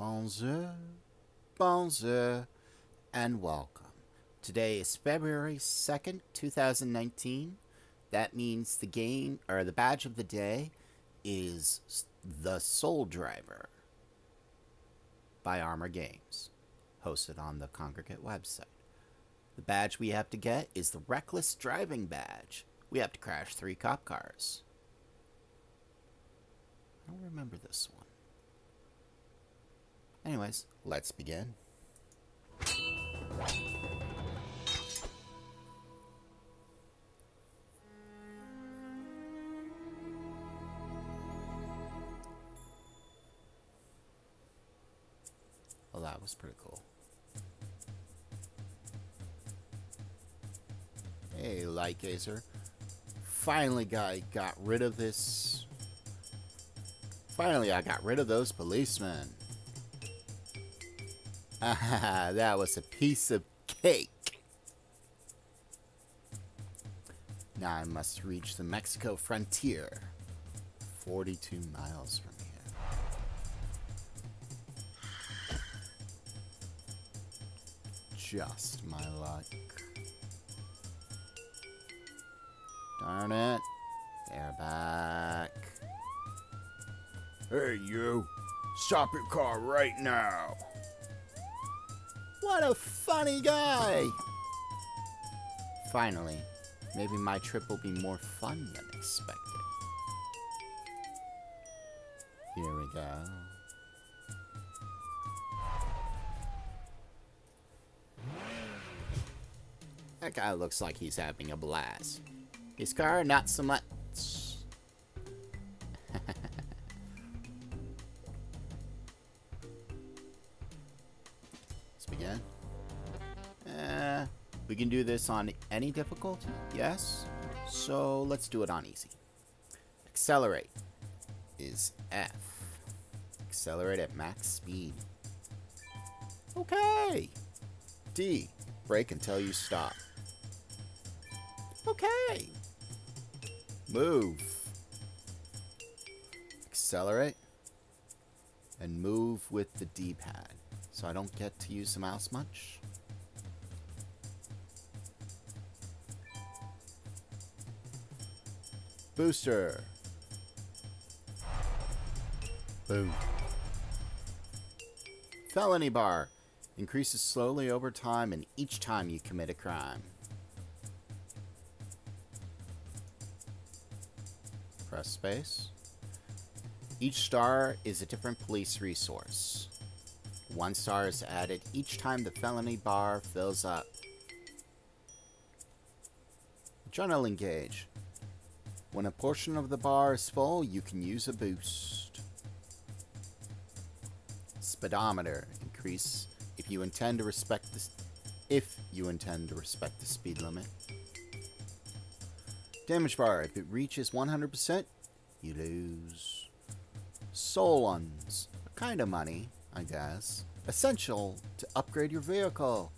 Bonjour, bonjour, and welcome. Today is February 2nd, 2019. That means the game, or the badge of the day, is The Soul Driver by Armor Games, hosted on the Kongregate website. The badge we have to get is the Reckless Driving Badge. We have to crash three cop cars. I don't remember this one. Anyways, let's begin. Well, that was pretty cool. Hey, Lightgazer. Finally, guy got rid of this. Finally, I got rid of those policemen. That was a piece of cake. Now I must reach the Mexico frontier. 42 miles from here. Just my luck. Darn it. They're back. Hey, you. Stop your car right now. What a funny guy! Finally, maybe my trip will be more fun than expected. Here we go. That guy looks like he's having a blast. His car, not so much. Begin. Uh, we can do this on any difficulty, yes? So let's do it on easy. Accelerate is F. Accelerate at max speed. Okay. D. Brake until you stop. Okay. Move. Accelerate. And move with the D-pad. So I don't get to use the mouse much. Booster. Boom. Felony bar. Increases slowly over time and each time you commit a crime. Press space. Each star is a different police resource. One star is added each time the felony bar fills up. Adrenaline gauge. When a portion of the bar is full, you can use a boost. Speedometer. Increase if you intend to respect the if you intend to respect the speed limit. Damage bar. If it reaches 100%, you lose. Soul ones. A kind of money, I guess. Essential to upgrade your vehicle.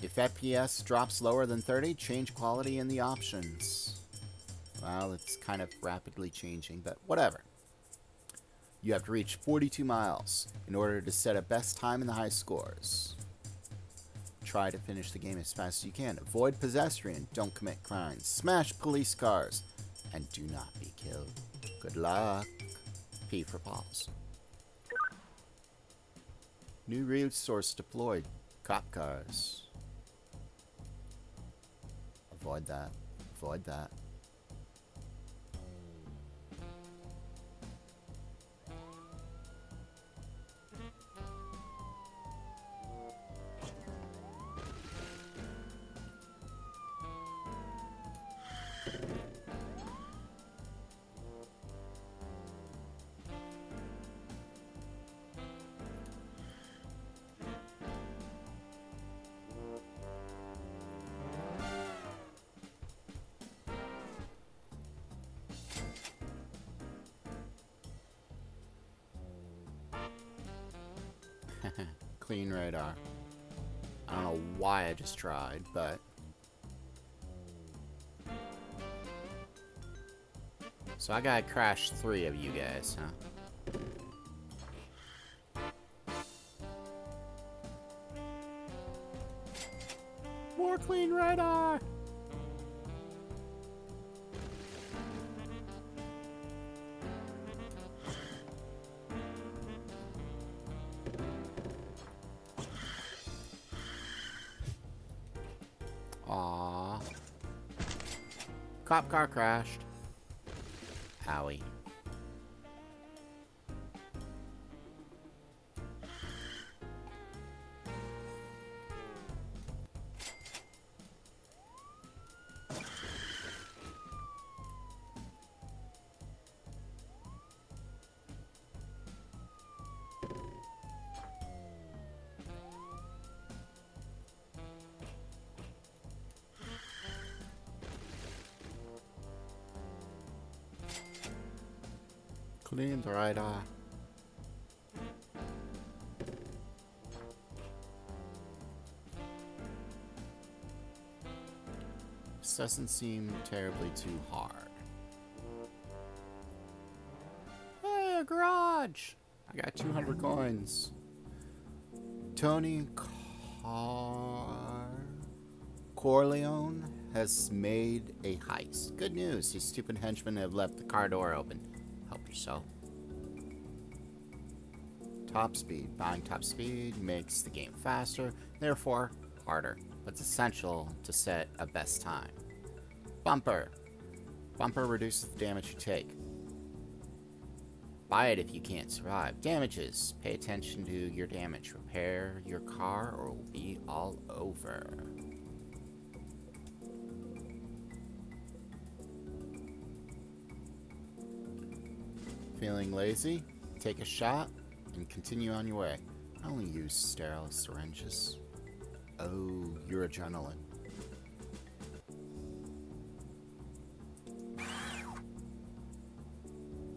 If FPS drops lower than 30, change quality in the options. Well, it's kind of rapidly changing, but whatever. You have to reach 42 miles in order to set a best time in the high scores. Try to finish the game as fast as you can. Avoid pedestrian. Don't commit crimes. Smash police cars. And do not be killed. Good luck. P for pause. New resource deployed. Cop cars. Avoid that. Avoid that. Clean radar. I don't know why I just tried, but... So I gotta crash three of you guys, huh? More clean radar! Aww. Cop car crashed. Howie. Clean the radar. This doesn't seem terribly too hard. Hey, a garage! I got 200 coins. Tony Car... Corleone has made a heist. Good news, these stupid henchmen have left the car door open. Help yourself. Top speed. Buying top speed makes the game faster, therefore harder, but it's essential to set a best time. Bumper. Bumper reduces the damage you take. Buy it if you can't survive. Damages. Pay attention to your damage. Repair your car or it will be all over. Feeling lazy? Take a shot and continue on your way. I only use sterile syringes. Oh, your adrenaline.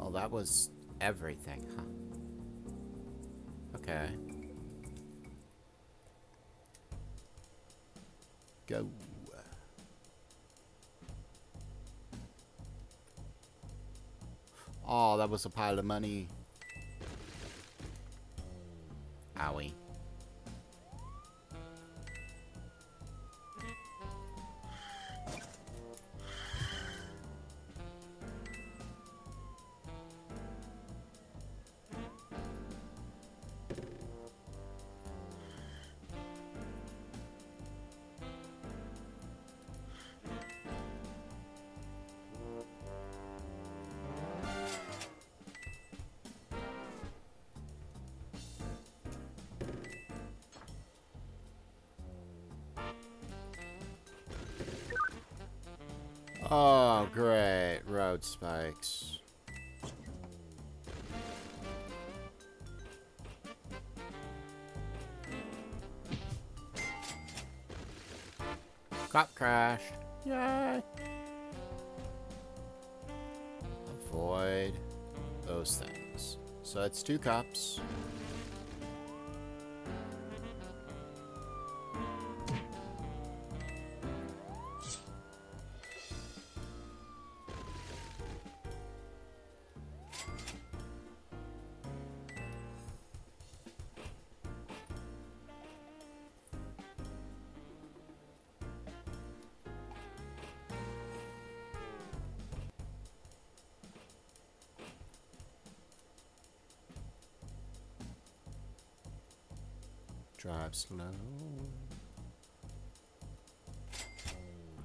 Oh, that was everything, huh? Okay. Go. Oh, that was a pile of money. Owie. Oh, great. Road spikes. Cop crash. Yay. Avoid those things. So it's two cops. Drive slow.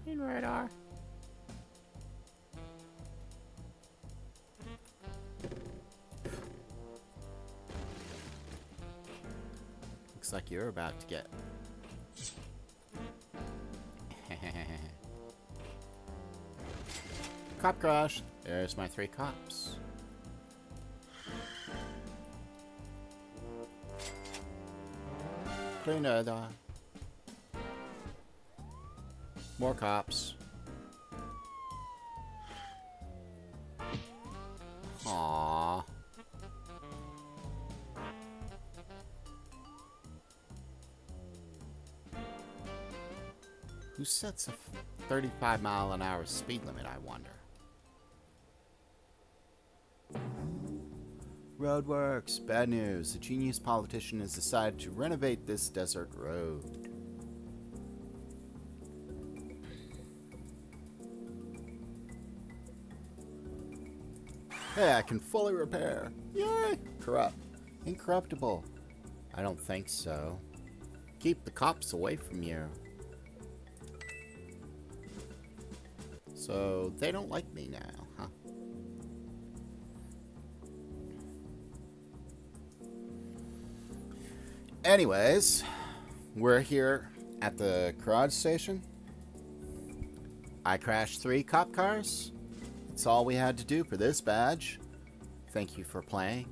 In radar. Looks like you're about to get. Cop crash. There's my three cops. Radar. More cops. Aww. Who sets a 35 mile an hour speed limit, I wonder? Roadworks. Bad news. A genius politician has decided to renovate this desert road. Hey, I can fully repair. Yay! Corrupt. Incorruptible. I don't think so. Keep the cops away from you. So, they don't like me now, huh? Anyways, we're here at the garage station. I crashed three cop cars. That's all we had to do for this badge. Thank you for playing.